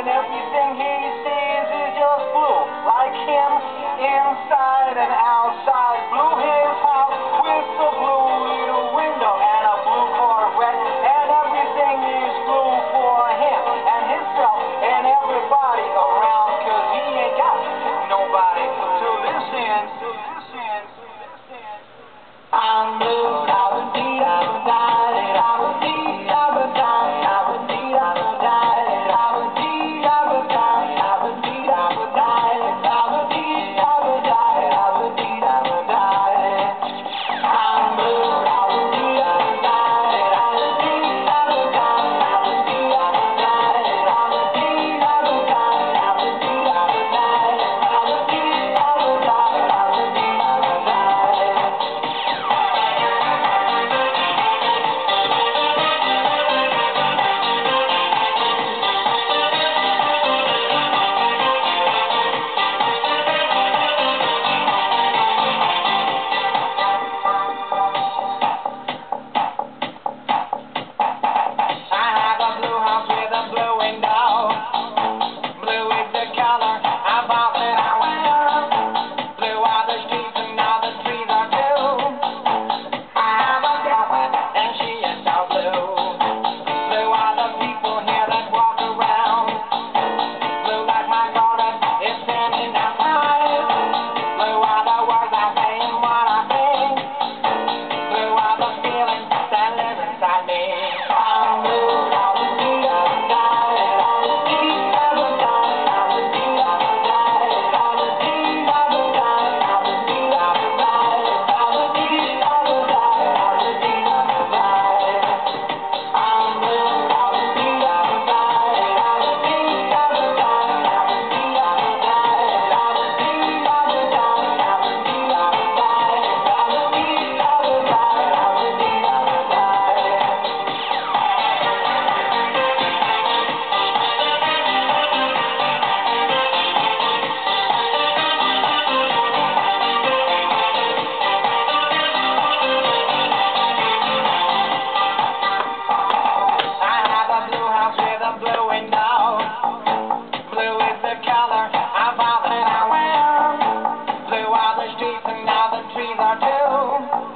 and everything here. trees and now the trees are too.